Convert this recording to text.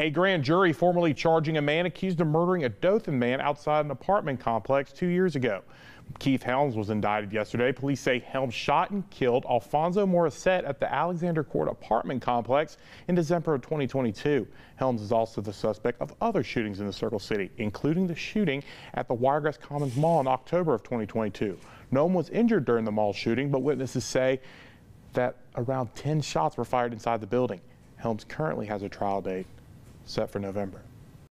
A grand jury formally charging a man accused of murdering a Dothan man outside an apartment complex two years ago. Keith Helms was indicted yesterday. Police say Helms shot and killed Alfonso Morissette at the Alexander Court apartment complex in December of 2022. Helms is also the suspect of other shootings in the Circle City, including the shooting at the Wiregrass Commons Mall in October of 2022. No one was injured during the mall shooting, but witnesses say that around 10 shots were fired inside the building. Helms currently has a trial date set for November.